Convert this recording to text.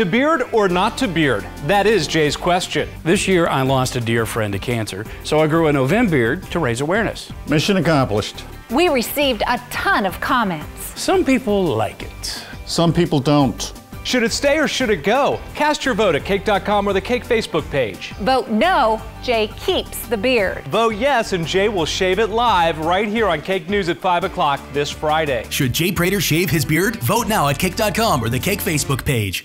To beard or not to beard? That is Jay's question. This year, I lost a dear friend to cancer, so I grew a November beard to raise awareness. Mission accomplished. We received a ton of comments. Some people like it. Some people don't. Should it stay or should it go? Cast your vote at kake.com or the KAKE Facebook page. Vote no, Jay keeps the beard. Vote yes, and Jay will shave it live right here on KAKE News at 5 o'clock this Friday. Should Jay Prater shave his beard? Vote now at kake.com or the KAKE Facebook page.